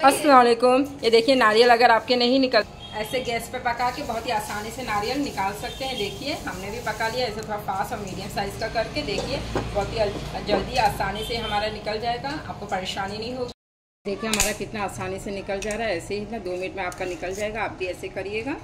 असलकुम ये देखिए, नारियल अगर आपके नहीं निकल ऐसे गैस पे पका के बहुत ही आसानी से नारियल निकाल सकते हैं। देखिए, हमने भी पका लिया। ऐसे थोड़ा फास्ट और मीडियम साइज़ का करके देखिए, बहुत ही जल्दी आसानी से हमारा निकल जाएगा। आपको परेशानी नहीं होगी। देखिए, हमारा कितना आसानी से निकल जा रहा है। ऐसे ही ना, दो मिनट में आपका निकल जाएगा। आप भी ऐसे करिएगा।